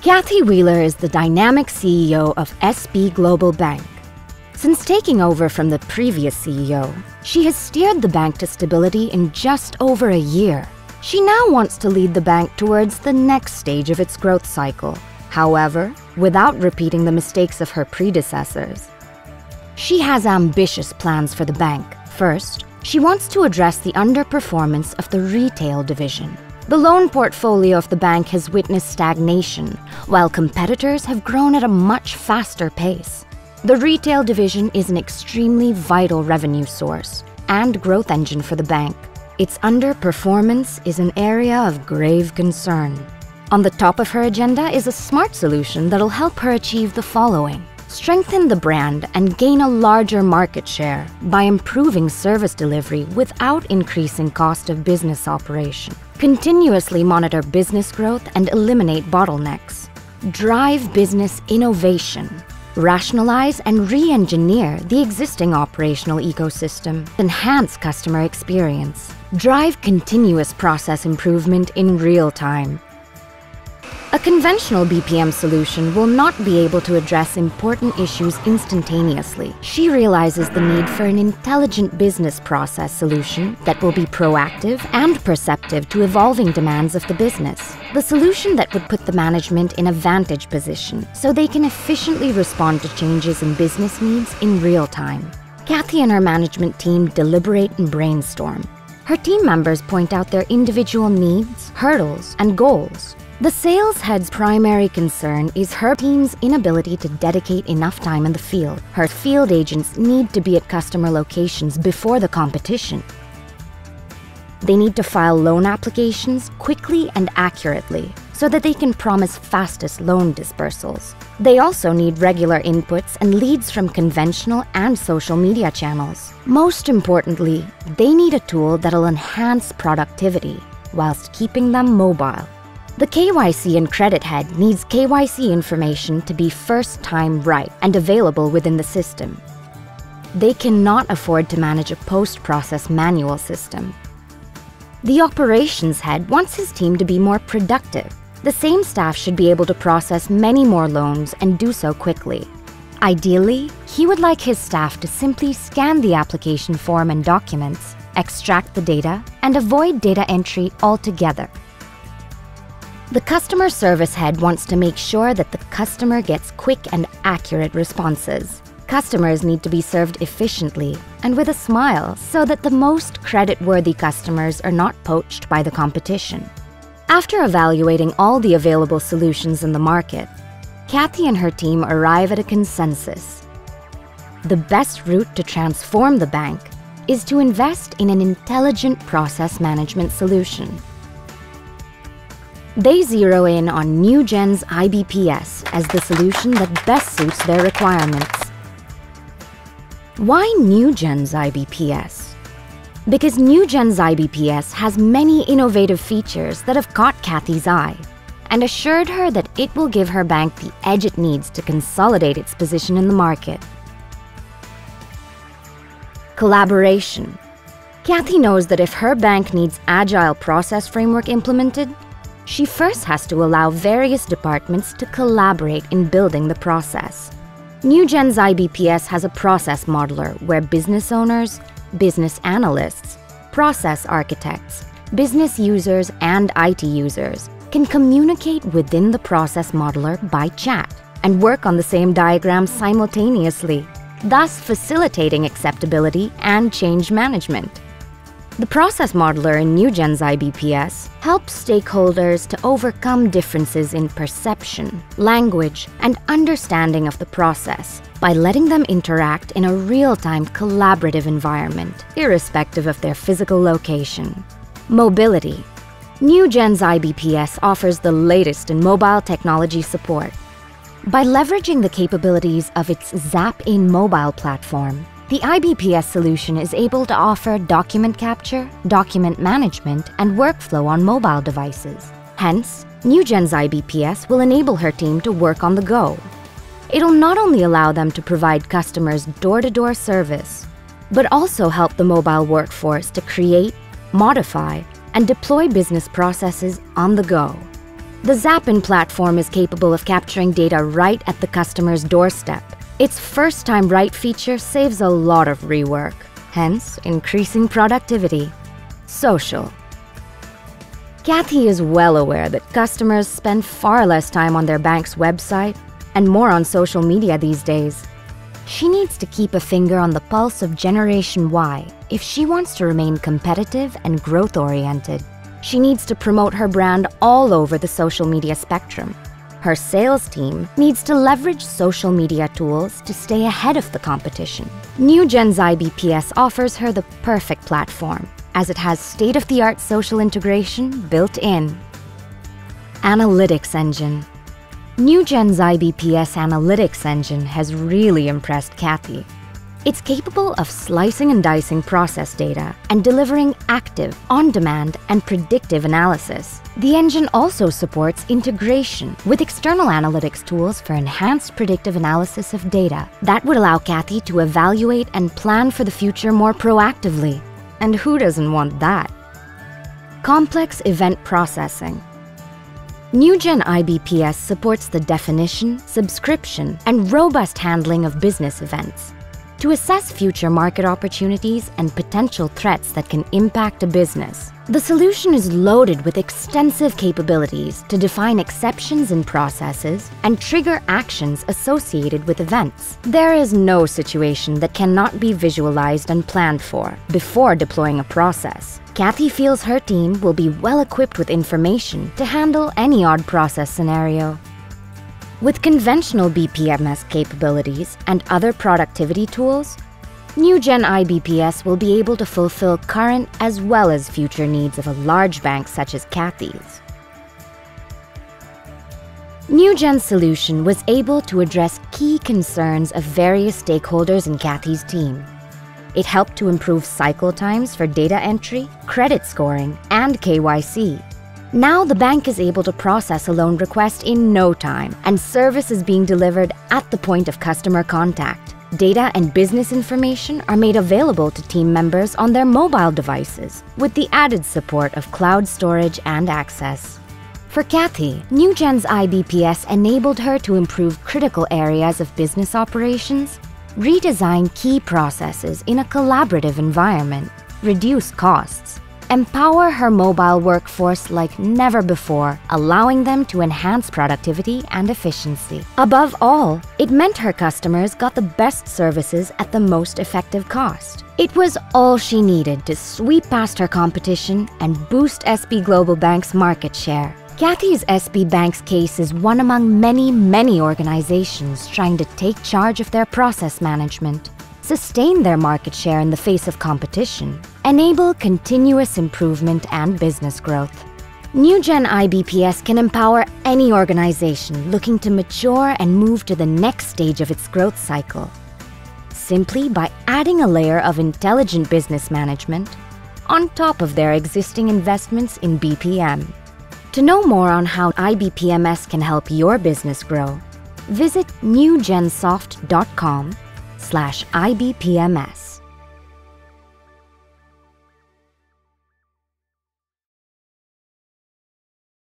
Kathy Wheeler is the dynamic CEO of SB Global Bank. Since taking over from the previous CEO, she has steered the bank to stability in just over a year. She now wants to lead the bank towards the next stage of its growth cycle, however, without repeating the mistakes of her predecessors. She has ambitious plans for the bank. First, she wants to address the underperformance of the retail division. The loan portfolio of the bank has witnessed stagnation, while competitors have grown at a much faster pace. The retail division is an extremely vital revenue source and growth engine for the bank. Its underperformance is an area of grave concern. On the top of her agenda is a smart solution that'll help her achieve the following strengthen the brand and gain a larger market share by improving service delivery without increasing cost of business operation. Continuously monitor business growth and eliminate bottlenecks. Drive business innovation. Rationalize and re engineer the existing operational ecosystem. Enhance customer experience. Drive continuous process improvement in real time. A conventional BPM solution will not be able to address important issues instantaneously. She realizes the need for an intelligent business process solution that will be proactive and perceptive to evolving demands of the business. The solution that would put the management in a vantage position so they can efficiently respond to changes in business needs in real time. Kathy and her management team deliberate and brainstorm. Her team members point out their individual needs, hurdles, and goals. The sales head's primary concern is her team's inability to dedicate enough time in the field. Her field agents need to be at customer locations before the competition. They need to file loan applications quickly and accurately so that they can promise fastest loan dispersals. They also need regular inputs and leads from conventional and social media channels. Most importantly, they need a tool that'll enhance productivity whilst keeping them mobile. The KYC and credit head needs KYC information to be first time right and available within the system. They cannot afford to manage a post process manual system. The operations head wants his team to be more productive. The same staff should be able to process many more loans and do so quickly. Ideally, he would like his staff to simply scan the application form and documents, extract the data, and avoid data entry altogether. The customer service head wants to make sure that the customer gets quick and accurate responses. Customers need to be served efficiently and with a smile so that the most credit-worthy customers are not poached by the competition. After evaluating all the available solutions in the market, Kathy and her team arrive at a consensus. The best route to transform the bank is to invest in an intelligent process management solution. They zero in on NewGen's IBPS as the solution that best suits their requirements. Why NewGen's IBPS? Because NewGen's IBPS has many innovative features that have caught Kathy's eye and assured her that it will give her bank the edge it needs to consolidate its position in the market. Collaboration. Kathy knows that if her bank needs agile process framework implemented, she first has to allow various departments to collaborate in building the process. NewGen's IBPS has a process modeler where business owners, business analysts, process architects, business users, and IT users can communicate within the process modeler by chat and work on the same diagram simultaneously, thus facilitating acceptability and change management. The process modeler in NewGen's IBPS helps stakeholders to overcome differences in perception, language, and understanding of the process by letting them interact in a real-time collaborative environment, irrespective of their physical location. Mobility. NewGen's IBPS offers the latest in mobile technology support. By leveraging the capabilities of its Zap-in mobile platform, the IBPS solution is able to offer document capture, document management, and workflow on mobile devices. Hence, NewGen's IBPS will enable her team to work on the go. It'll not only allow them to provide customers door-to-door service, but also help the mobile workforce to create, modify, and deploy business processes on the go. The Zappin platform is capable of capturing data right at the customer's doorstep. Its first time right feature saves a lot of rework, hence increasing productivity. Social. Kathy is well aware that customers spend far less time on their bank's website and more on social media these days. She needs to keep a finger on the pulse of Generation Y if she wants to remain competitive and growth oriented. She needs to promote her brand all over the social media spectrum. Her sales team needs to leverage social media tools to stay ahead of the competition. NewGen's IBPS offers her the perfect platform, as it has state-of-the-art social integration built in. Analytics Engine NewGen's IBPS Analytics Engine has really impressed Kathy. It's capable of slicing and dicing process data and delivering active, on-demand, and predictive analysis. The engine also supports integration with external analytics tools for enhanced predictive analysis of data that would allow Kathy to evaluate and plan for the future more proactively. And who doesn't want that? Complex event processing. NewGen IBPS supports the definition, subscription, and robust handling of business events to assess future market opportunities and potential threats that can impact a business. The solution is loaded with extensive capabilities to define exceptions in processes and trigger actions associated with events. There is no situation that cannot be visualized and planned for before deploying a process. Kathy feels her team will be well equipped with information to handle any odd process scenario. With conventional BPMS capabilities and other productivity tools, new NewGen IBPS will be able to fulfill current as well as future needs of a large bank such as Kathy's. NewGen's solution was able to address key concerns of various stakeholders in Kathy's team. It helped to improve cycle times for data entry, credit scoring, and KYC, now the bank is able to process a loan request in no time, and service is being delivered at the point of customer contact. Data and business information are made available to team members on their mobile devices, with the added support of cloud storage and access. For Kathy, NewGen's IBPS enabled her to improve critical areas of business operations, redesign key processes in a collaborative environment, reduce costs, empower her mobile workforce like never before, allowing them to enhance productivity and efficiency. Above all, it meant her customers got the best services at the most effective cost. It was all she needed to sweep past her competition and boost SB Global Bank's market share. Kathy's SB Bank's case is one among many, many organizations trying to take charge of their process management sustain their market share in the face of competition, enable continuous improvement and business growth. NewGen IBPS can empower any organization looking to mature and move to the next stage of its growth cycle, simply by adding a layer of intelligent business management on top of their existing investments in BPM. To know more on how IBPMS can help your business grow, visit newgensoft.com slash IBPMS.